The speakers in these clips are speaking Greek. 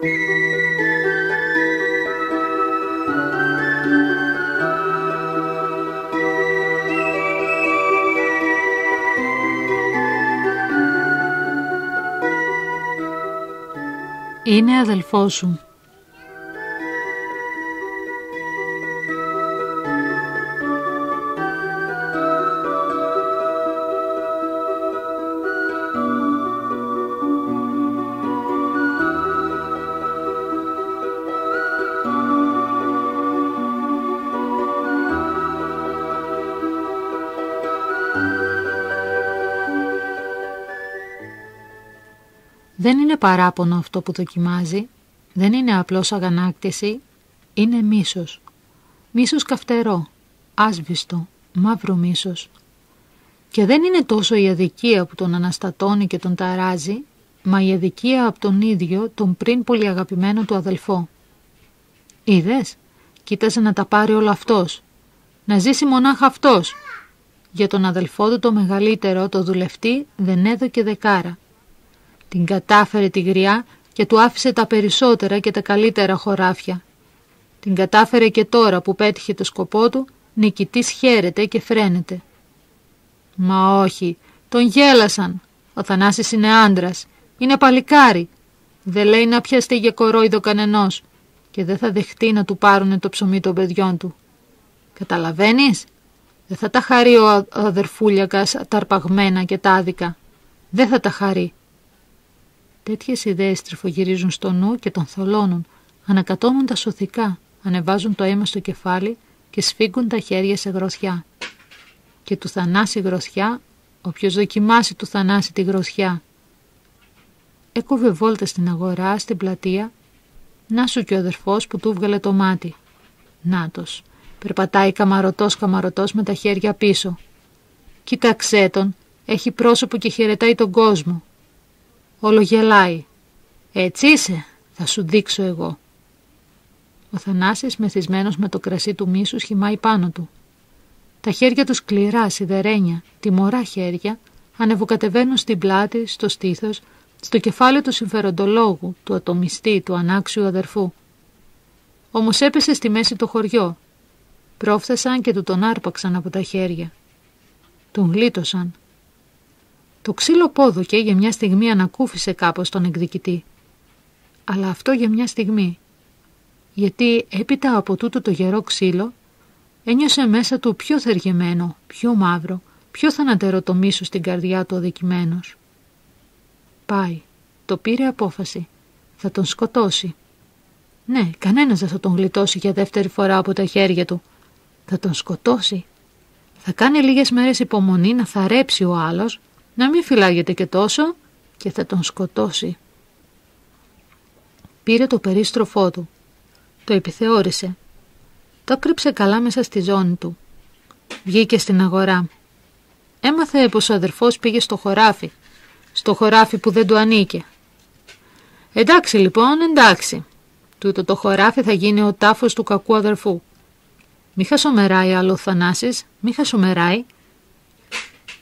Είναι αδελφός σου. Δεν είναι παράπονο αυτό που δοκιμάζει, δεν είναι απλώς αγανάκτηση, είναι μίσος. Μίσος καυτερό, άσβιστο, μαύρο μίσος. Και δεν είναι τόσο η αδικία που τον αναστατώνει και τον ταράζει, μα η αδικία από τον ίδιο τον πριν πολύ αγαπημένο του αδελφό. Είδες, κοίταζε να τα πάρει όλο αυτός, να ζήσει μονάχα αυτός. Για τον αδελφό του το μεγαλύτερο, το δουλευτή, δεν έδωκε δεκάρα. Την κατάφερε τη γριά και του άφησε τα περισσότερα και τα καλύτερα χωράφια. Την κατάφερε και τώρα που πέτυχε το σκοπό του, νικητής χαίρεται και φρένεται. Μα όχι, τον γέλασαν. Ο Θανάσης είναι άντρας, είναι παλικάρι. Δεν λέει να πιαστεί για κορόιδο κανενός και δεν θα δεχτεί να του πάρουνε το ψωμί των παιδιών του. Καταλαβαίνεις, δεν θα τα χαρεί ο αδερφούλιακας τα αρπαγμένα και τα άδικα. Δεν θα τα χαρεί. Τέτοιες ιδέες τρυφογυρίζουν στο νου και τον θολώνουν, ανακατώνουν τα σωθικά, ανεβάζουν το αίμα στο κεφάλι και σφίγγουν τα χέρια σε γροθιά. Και του θανάσει γροθιά, όποιος δοκιμάσει του θανάσει τη γροθιά. Έκοβε βόλτα στην αγορά, στην πλατεία, να σου και ο αδερφός που του βγάλε το μάτι. Νάτος, περπατάει καμαρωτός καμαρωτός με τα χέρια πίσω. Κοίταξέ τον, έχει πρόσωπο και χαιρετάει τον κόσμο. Όλο γελάει. Έτσι είσαι, θα σου δείξω εγώ. Ο Θανάσης μεθυσμένος με το κρασί του μίσου σχημάει πάνω του. Τα χέρια τους σκληρά, σιδερένια, τιμωρά χέρια, ανεβοκατεβαίνουν στην πλάτη, στο στήθος, στο κεφάλι του συμφεροντολόγου, του ατομιστή, του ανάξιου αδερφού. Όμως έπεσε στη μέση το χωριό. Πρόφθασαν και του τον άρπαξαν από τα χέρια. Τον γλίτωσαν, το ξύλο πόδοκε για μια στιγμή ανακούφισε κάπως τον εκδικητή. Αλλά αυτό για μια στιγμή. Γιατί έπειτα από τούτο το γερό ξύλο ένιωσε μέσα του πιο θεργεμένο, πιο μαύρο, πιο θανατερό το μίσος στην καρδιά του αδικημένος. Πάει. Το πήρε απόφαση. Θα τον σκοτώσει. Ναι, κανένας δεν θα τον γλιτώσει για δεύτερη φορά από τα χέρια του. Θα τον σκοτώσει. Θα κάνει λίγες μέρες υπομονή να θαρέψει ο άλλος να μην φυλάγεται και τόσο και θα τον σκοτώσει. Πήρε το περίστροφό του. Το επιθεώρησε. Το κρύψε καλά μέσα στη ζώνη του. Βγήκε στην αγορά. Έμαθε πως ο αδερφός πήγε στο χωράφι. Στο χωράφι που δεν του ανήκε. Εντάξει λοιπόν, εντάξει. Τούτο το χωράφι θα γίνει ο τάφος του κακού αδερφού. Μη χασομεράει άλλο ο Θανάσης, μη χασομεράει,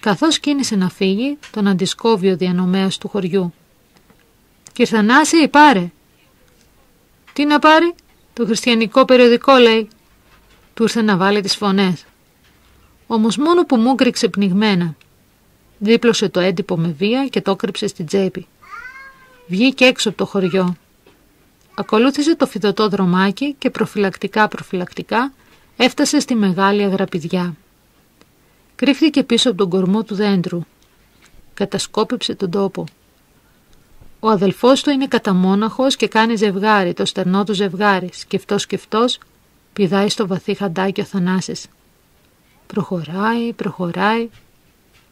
Καθώς κίνησε να φύγει, τον αντισκόβει ο διανομέας του χωριού. «Κυρθανάση, πάρε!» «Τι να πάρει» «Το χριστιανικό περιοδικό» λέει. Του ήρθε να βάλει τις φωνές. Όμως μόνο που μου γκριξε πνιγμένα. Δίπλωσε το έντυπο με βία και το κρύψε στην τσέπη. Βγήκε έξω από το χωριό. Ακολούθησε το φιδωτό δρομάκι και προφυλακτικά προφυλακτικά έφτασε στη μεγάλη αγραπηδιά. Κρύφτηκε πίσω από τον κορμό του δέντρου. Κατασκόπεψε τον τόπο. Ο αδελφός του είναι καταμόναχος και κάνει ζευγάρι, το στερνό του ζευγάρι. Σκεφτός σκεφτός, πηδάει στο βαθύ χαντάκι ο Θανάσης. Προχωράει, προχωράει.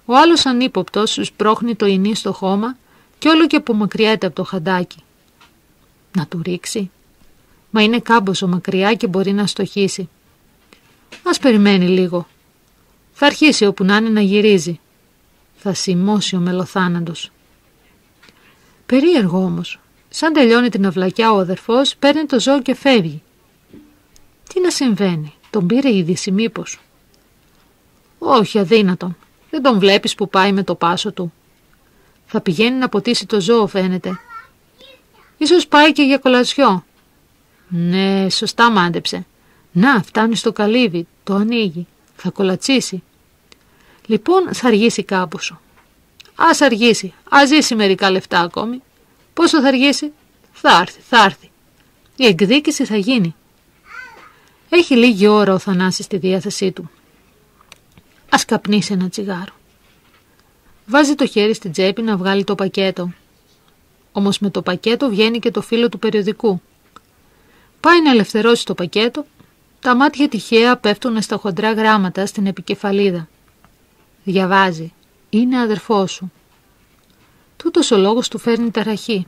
Ο άλλος ανύποπτος σου σπρώχνει το ινί στο χώμα και όλο και απομακριέται από το χαντάκι. Να του ρίξει. Μα είναι κάμποσο μακριά και μπορεί να στοχίσει. Ας περιμένει λίγο. Θα αρχίσει όπου να είναι να γυρίζει. Θα σημώσει ο μελοθάνατος. Περίεργο όμως. Σαν τελειώνει την αυλακιά ο αδερφός, παίρνει το ζώο και φεύγει. Τι να συμβαίνει, τον πήρε η είδηση μήπως. Όχι, αδύνατον. Δεν τον βλέπεις που πάει με το πάσο του. Θα πηγαίνει να ποτίσει το ζώο φαίνεται. Ίσως πάει και για κολασιό. Ναι, σωστά μάντεψε. Να, φτάνει στο καλύβι, το ανοίγει. Θα κολατσίσει. Λοιπόν, θα αργήσει κάπως. Ας αργήσει, ας ζήσει μερικά λεφτά ακόμη. Πόσο θα αργήσει, θα έρθει, θα έρθει. Η εκδίκηση θα γίνει. Έχει λίγη ώρα ο Θανάσης στη διάθεσή του. Ας καπνίσει ένα τσιγάρο. Βάζει το χέρι στην τσέπη να βγάλει το πακέτο. Όμως με το πακέτο βγαίνει και το φύλλο του περιοδικού. Πάει να ελευθερώσει το πακέτο, τα μάτια τυχαία πέφτουν στα χοντρά γράμματα στην επικεφαλίδα. Διαβάζει. Είναι αδερφός σου. Τούτος ο λόγος του φέρνει ταραχή.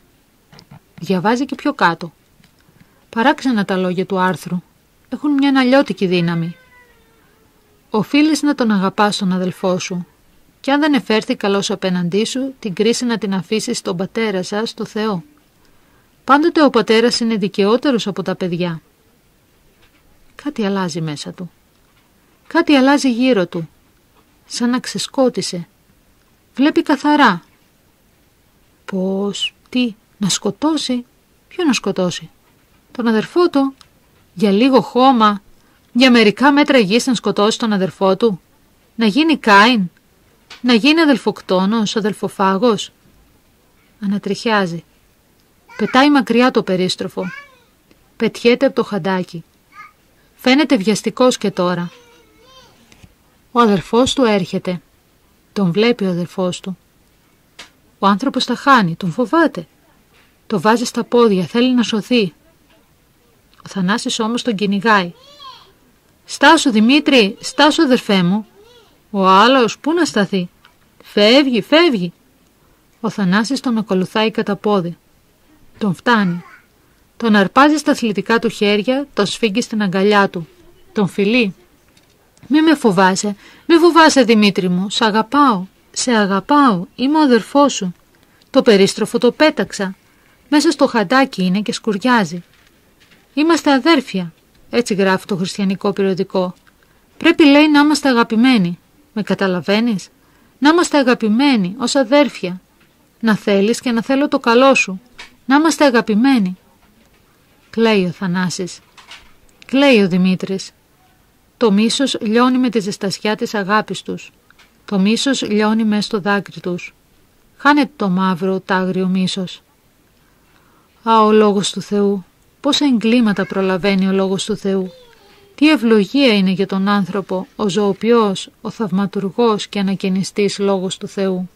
Διαβάζει και πιο κάτω. Παράξενα τα λόγια του άρθρου. Έχουν μια αλλιώτικη δύναμη. Οφείλεις να τον αγαπάς τον αδελφό σου και αν δεν εφέρθει καλός απέναντί σου, την κρίση να την αφήσεις στον πατέρα σας, στο Θεό. Πάντοτε ο πατέρας είναι δικαιότερος από τα παιδιά. Κάτι αλλάζει μέσα του. Κάτι αλλάζει γύρω του. Σαν να ξεσκότησε. Βλέπει καθαρά. Πώς, τι, να σκοτώσει. Ποιο να σκοτώσει. Τον αδερφό του. Για λίγο χώμα. Για μερικά μέτρα γης να σκοτώσει τον αδερφό του. Να γίνει Κάιν. Να γίνει αδελφοκτόνος, αδελφοφάγος. Ανατριχιάζει. Πετάει μακριά το περίστροφο. Πετιέται από το χαντάκι. Φαίνεται βιαστικός και τώρα. Ο αδερφός του έρχεται. Τον βλέπει ο αδερφός του. Ο άνθρωπος τα χάνει, τον φοβάται. Το βάζει στα πόδια, θέλει να σωθεί. Ο Θανάσης όμως τον κυνηγάει. «Στάσου Δημήτρη, στάσου αδερφέ μου». Ο άλλος πού να σταθεί; «Φεύγει, φεύγει». Ο Θανάσης τον ακολουθάει κατά πόδι. Τον φτάνει. Τον αρπάζει στα αθλητικά του χέρια, τον σφίγγει στην αγκαλιά του. Τον φιλεί. Μη με φοβάσαι, μη φοβάσαι Δημήτρη μου, σ' αγαπάω, σε αγαπάω, είμαι ο αδερφός σου. Το περίστροφο το πέταξα. Μέσα στο χαντάκι είναι και σκουριάζει. Είμαστε αδέρφια, έτσι γράφει το χριστιανικό περιοδικό. Πρέπει λέει να είμαστε αγαπημένοι. Με καταλαβαίνεις; Να είμαστε αγαπημένοι ως αδέρφια. Να θέλεις και να θέλω το καλό σου. Να είμαστε αγαπημένοι. Κλαίει ο Θανάσης. Κλαίει ο Δημήτρης. Το μίσος λιώνει με τη ζεστασιά της αγάπης τους. Το μίσος λιώνει μέσα στο δάκρυ τους. Χάνεται το μαύρο, τ' άγριο μίσος. Α, ο Λόγος του Θεού. Πόσα εγκλήματα προλαβαίνει ο Λόγος του Θεού. Τι ευλογία είναι για τον άνθρωπο, ο ζωοποιός, ο θαυματουργός και ανακαινιστής Λόγος του Θεού.